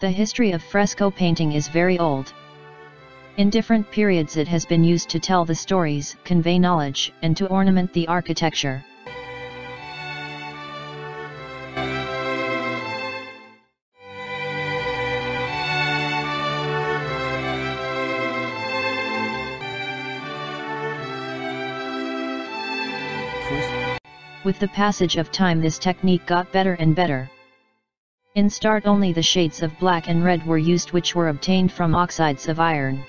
The history of fresco painting is very old. In different periods it has been used to tell the stories, convey knowledge, and to ornament the architecture. With the passage of time this technique got better and better. In start only the shades of black and red were used which were obtained from oxides of iron.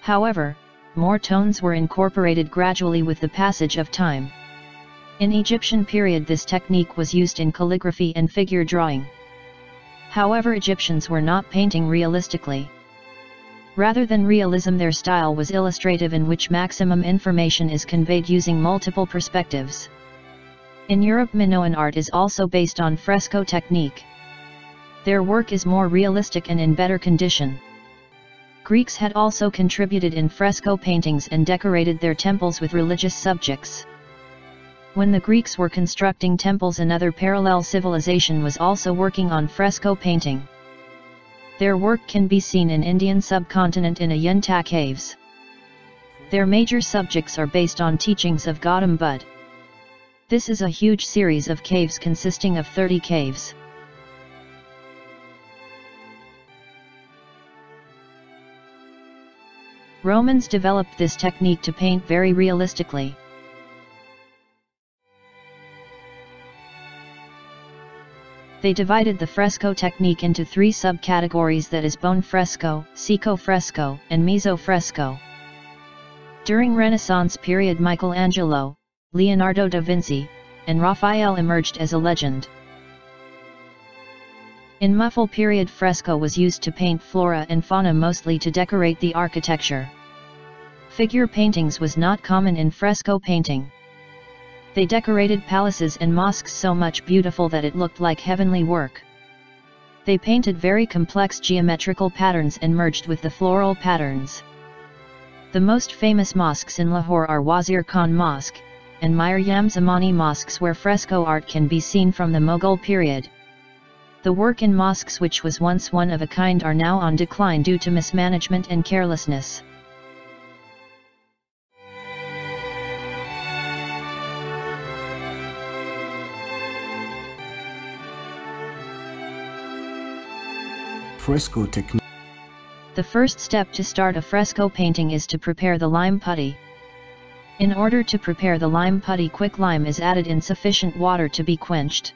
However, more tones were incorporated gradually with the passage of time. In Egyptian period this technique was used in calligraphy and figure drawing. However Egyptians were not painting realistically. Rather than realism their style was illustrative in which maximum information is conveyed using multiple perspectives. In Europe Minoan art is also based on fresco technique. Their work is more realistic and in better condition. Greeks had also contributed in fresco paintings and decorated their temples with religious subjects. When the Greeks were constructing temples another parallel civilization was also working on fresco painting. Their work can be seen in Indian subcontinent in Ajanta caves. Their major subjects are based on teachings of Gautam Buddha. This is a huge series of caves consisting of 30 caves. Romans developed this technique to paint very realistically. They divided the fresco technique into three subcategories that is buon fresco, secco fresco, and mezzo fresco. During Renaissance period Michelangelo, Leonardo da Vinci, and Raphael emerged as a legend. In Mughal period fresco was used to paint flora and fauna mostly to decorate the architecture. Figure paintings was not common in fresco painting. They decorated palaces and mosques so much beautiful that it looked like heavenly work. They painted very complex geometrical patterns and merged with the floral patterns. The most famous mosques in Lahore are Wazir Khan Mosque, and Maryam Zamani mosques where fresco art can be seen from the Mughal period. The work in mosques which was once one of a kind are now on decline due to mismanagement and carelessness. Fresco technique The first step to start a fresco painting is to prepare the lime putty. In order to prepare the lime putty quick lime is added in sufficient water to be quenched.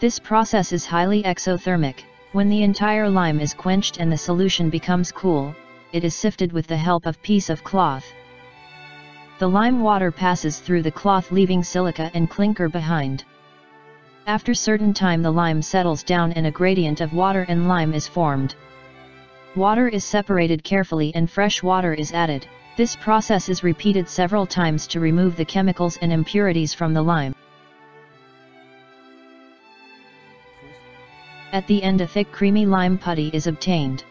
This process is highly exothermic, when the entire lime is quenched and the solution becomes cool, it is sifted with the help of piece of cloth. The lime water passes through the cloth leaving silica and clinker behind. After certain time the lime settles down and a gradient of water and lime is formed. Water is separated carefully and fresh water is added. This process is repeated several times to remove the chemicals and impurities from the lime. At the end a thick creamy lime putty is obtained.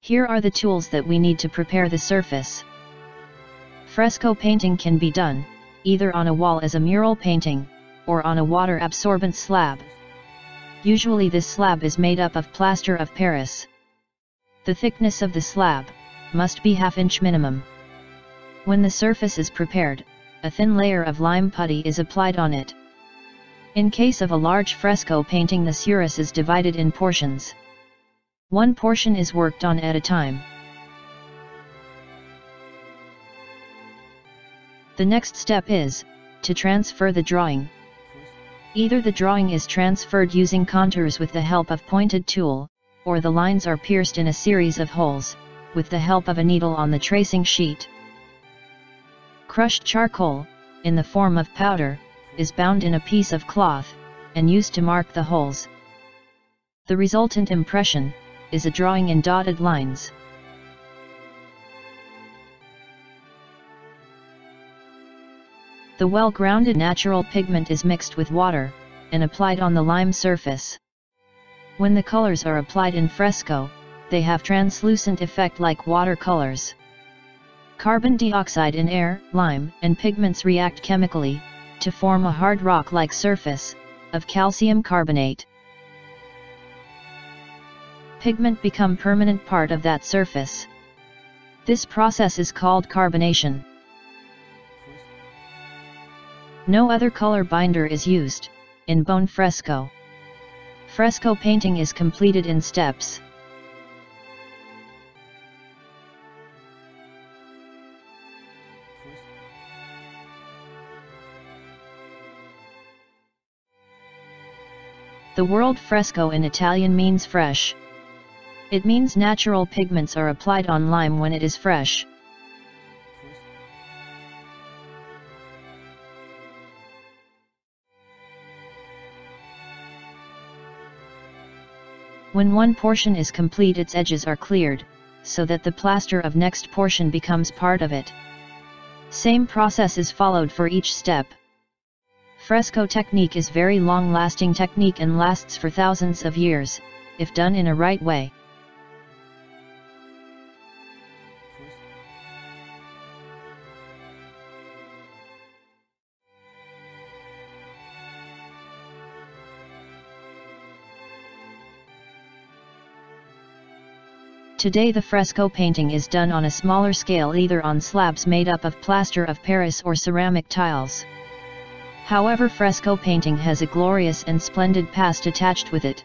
Here are the tools that we need to prepare the surface. Fresco painting can be done, either on a wall as a mural painting, or on a water absorbent slab. Usually this slab is made up of plaster of Paris. The thickness of the slab, must be half inch minimum. When the surface is prepared, a thin layer of lime putty is applied on it. In case of a large fresco painting the surface is divided in portions. One portion is worked on at a time. The next step is, to transfer the drawing. Either the drawing is transferred using contours with the help of pointed tool, or the lines are pierced in a series of holes, with the help of a needle on the tracing sheet. Crushed charcoal, in the form of powder, is bound in a piece of cloth, and used to mark the holes. The resultant impression, is a drawing in dotted lines. The well-grounded natural pigment is mixed with water, and applied on the lime surface. When the colors are applied in fresco, they have translucent effect like watercolors. Carbon dioxide in air, lime, and pigments react chemically, to form a hard rock-like surface, of calcium carbonate. pigment become permanent part of that surface. This process is called carbonation. No other color binder is used, in buon fresco. Fresco painting is completed in steps. The word fresco in Italian means fresh. It means natural pigments are applied on lime when it is fresh. When one portion is complete its edges are cleared, so that the plaster of next portion becomes part of it. Same process is followed for each step. Fresco technique is very long-lasting technique and lasts for thousands of years, if done in a right way. Today the fresco painting is done on a smaller scale either on slabs made up of plaster of Paris or ceramic tiles. However fresco painting has a glorious and splendid past attached with it.